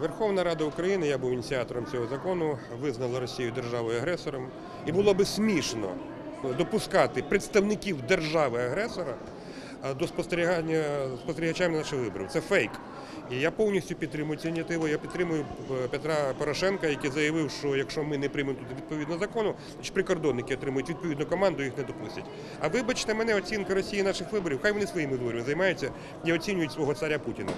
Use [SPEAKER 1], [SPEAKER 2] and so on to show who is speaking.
[SPEAKER 1] Верховна Рада України, я був ініціатором цього закону, визнала Росію державою агресором. І було би смішно допускати представників держави-агресора до спостерігання спостерігачами наших виборів. Це фейк. І я повністю підтримую цю ініціативу. Я підтримую е, Петра Порошенка, який заявив, що якщо ми не приймемо тут відповідно закону, значить прикордонники отримують відповідну команду, їх не допустять. А вибачте мене, оцінка Росії наших виборів, хай вони своїми виборами займаються і оцінюють свого царя Путіна.